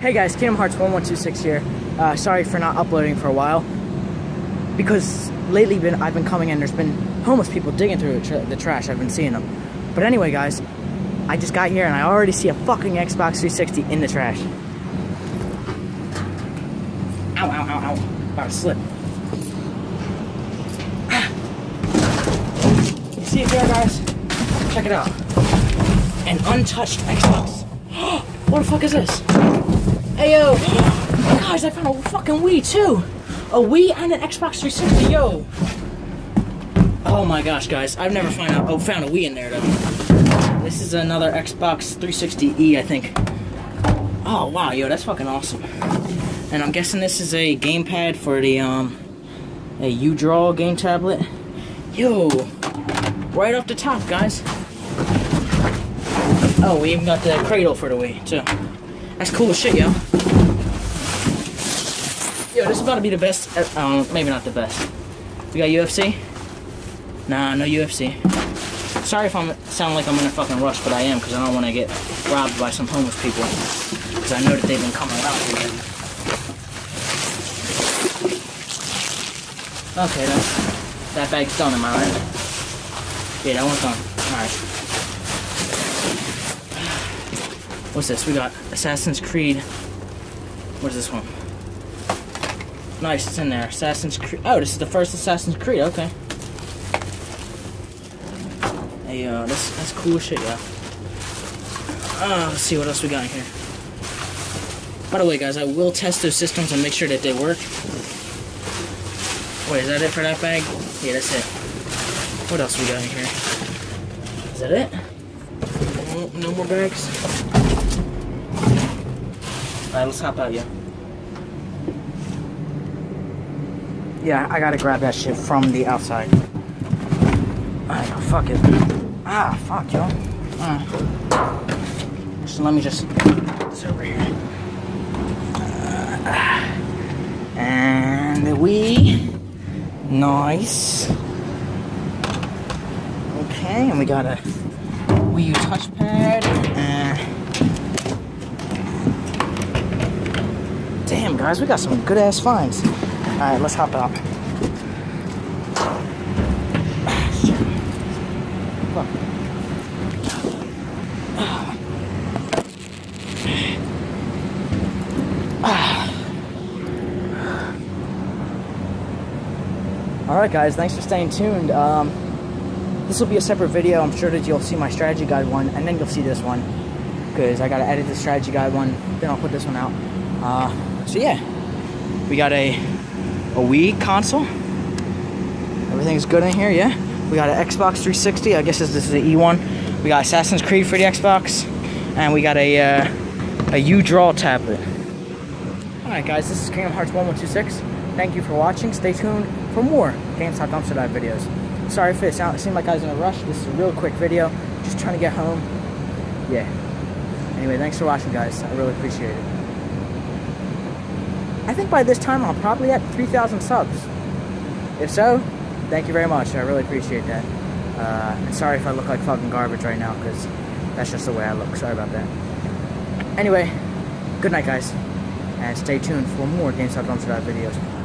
Hey guys, Kingdom Hearts 1126 here. Uh, sorry for not uploading for a while. Because lately been I've been coming in, there's been homeless people digging through the, tra the trash. I've been seeing them. But anyway, guys, I just got here and I already see a fucking Xbox 360 in the trash. Ow, ow, ow, ow. About to slip. You see it there, guys? Check it out. An untouched Xbox. what the fuck is this? Yo, guys, I found a fucking Wii too. A Wii and an Xbox 360, yo. Oh my gosh, guys, I've never found out. Oh, found a Wii in there though. This is another Xbox 360e, I think. Oh wow, yo, that's fucking awesome. And I'm guessing this is a gamepad for the um a uDraw game tablet. Yo, right off the top, guys. Oh, we even got the cradle for the Wii too. That's cool as shit, yo. Yo, this is about to be the best. Um, maybe not the best. We got UFC. Nah, no UFC. Sorry if I'm sound like I'm in a fucking rush, but I am because I don't want to get robbed by some homeless people. Because I know that they've been coming around here. Okay, that's that bag's done, am I right? Yeah, that one's done. Alright. What's this? We got Assassin's Creed. What is this one? Nice, it's in there. Assassin's Creed. Oh, this is the first Assassin's Creed. Okay. Hey, uh, that's that's cool shit, yeah. Uh, let's see what else we got in here. By the way, guys, I will test those systems and make sure that they work. Wait, is that it for that bag? Yeah, that's it. What else we got in here? Is that it? No, no more bags? Alright, let's hop out, yeah. Yeah, I gotta grab that shit from the outside. Alright, fuck it. Ah, fuck, yo. Uh, so let me just it's over here. Uh, and we nice. Okay, and we got a Wii U touchpad. Uh, damn, guys, we got some good ass finds. All right, let's hop out. All right, guys, thanks for staying tuned. Um, this will be a separate video. I'm sure that you'll see my strategy guide one, and then you'll see this one, because I got to edit the strategy guide one, then I'll put this one out. Uh, so yeah, we got a, a Wii console. Everything's good in here, yeah. We got an Xbox 360. I guess this is the E1. We got Assassin's Creed for the Xbox, and we got a uh, a uDraw tablet. All right, guys, this is Kingdom Hearts 1126. Thank you for watching. Stay tuned for more GameStop Dumpster Dive videos. Sorry if it seemed like I was in a rush. This is a real quick video. Just trying to get home. Yeah. Anyway, thanks for watching, guys. I really appreciate it. I think by this time I'm probably at 3,000 subs. If so, thank you very much. I really appreciate that. Uh, and sorry if I look like fucking garbage right now, because that's just the way I look. Sorry about that. Anyway, good night, guys. And stay tuned for more GameStop Dumpster videos.